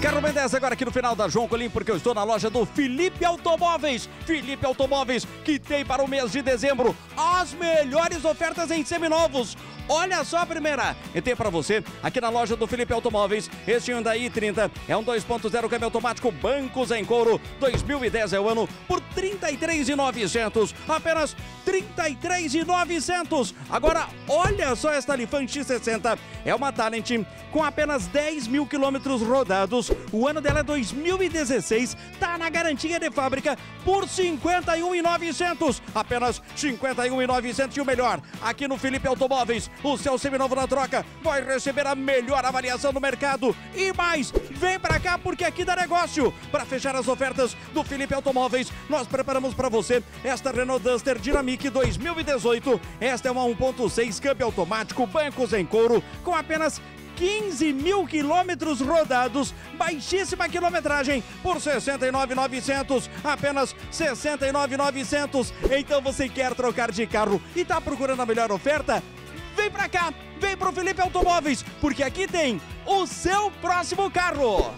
Carro 10 agora aqui no final da João Colim, porque eu estou na loja do Felipe Automóveis. Felipe Automóveis, que tem para o mês de dezembro as melhores ofertas em seminovos. Olha só a primeira. E tem para você, aqui na loja do Felipe Automóveis, este Hyundai 30 é um 2.0 câmbio automático, bancos em couro, 2010 é o ano, por 33.900. Apenas 33.900. Agora, olha só esta Lifan X60. É uma Talent com apenas 10 mil quilômetros rodados. O ano dela é 2016. Tá na garantia de fábrica por 51.900. Apenas 51.900 e o melhor, aqui no Felipe Automóveis, o seu seminovo na troca vai receber a melhor avaliação do mercado. E mais, vem pra cá porque aqui dá negócio. Para fechar as ofertas do Felipe Automóveis, nós preparamos para você esta Renault Duster Dynamic 2018. Esta é uma 1.6 câmbio automático, bancos em couro, com apenas 15 mil quilômetros rodados, baixíssima quilometragem por 69,900, apenas 69,900. Então você quer trocar de carro e está procurando a melhor oferta? Vem pra cá, vem pro Felipe Automóveis, porque aqui tem o seu próximo carro.